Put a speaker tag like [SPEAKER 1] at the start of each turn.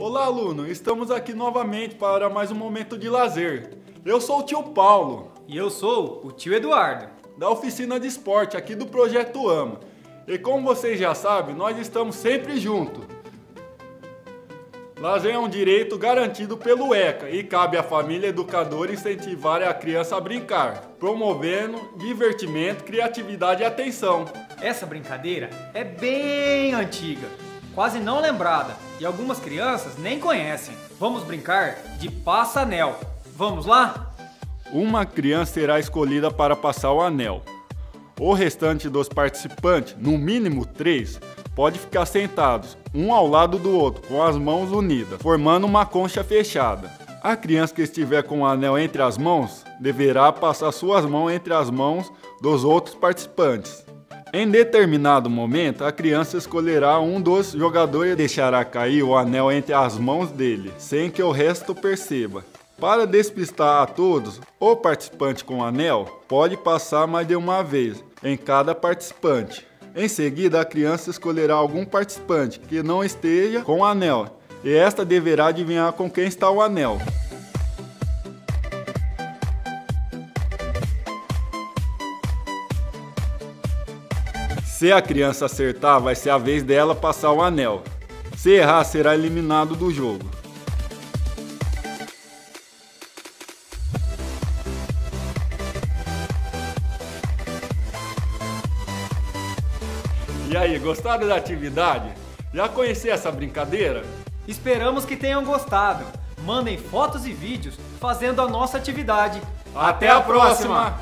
[SPEAKER 1] Olá, aluno! Estamos aqui novamente para mais um momento de lazer. Eu sou o tio Paulo.
[SPEAKER 2] E eu sou o tio Eduardo.
[SPEAKER 1] Da oficina de esporte aqui do Projeto AMA. E como vocês já sabem, nós estamos sempre juntos. Lazer é um direito garantido pelo ECA e cabe à família educadora incentivar a criança a brincar, promovendo divertimento, criatividade e atenção.
[SPEAKER 2] Essa brincadeira é bem antiga, quase não lembrada e algumas crianças nem conhecem. Vamos brincar de passa-anel. Vamos lá?
[SPEAKER 1] Uma criança será escolhida para passar o anel. O restante dos participantes, no mínimo três, pode ficar sentados, um ao lado do outro, com as mãos unidas, formando uma concha fechada. A criança que estiver com o anel entre as mãos deverá passar suas mãos entre as mãos dos outros participantes. Em determinado momento, a criança escolherá um dos jogadores e deixará cair o anel entre as mãos dele, sem que o resto perceba. Para despistar a todos, o participante com anel pode passar mais de uma vez em cada participante. Em seguida, a criança escolherá algum participante que não esteja com anel, e esta deverá adivinhar com quem está o anel. Se a criança acertar, vai ser a vez dela passar o anel. Se errar, será eliminado do jogo. E aí, gostaram da atividade? Já conheci essa brincadeira?
[SPEAKER 2] Esperamos que tenham gostado. Mandem fotos e vídeos fazendo a nossa atividade.
[SPEAKER 1] Até a próxima.